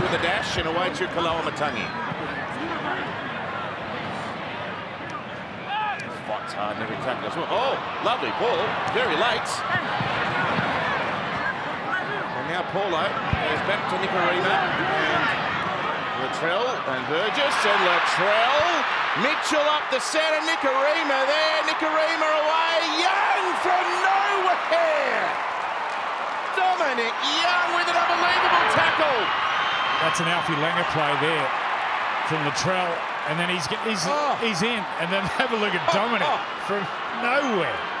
the dash and away to Koloamatangi. Fights hard every tackle as well. Oh, lovely ball. Very late. And now Paulo goes back to Nikorima and Latrell and Burgess and Latrell. Mitchell up the centre. Nikorima there. Nikorima away. Young from nowhere. Dominic Young with an unbelievable. That's an Alfie Langer play there from Latrell. And then he's, he's, Oh. he's in. And then have a look at Dominic oh. from nowhere.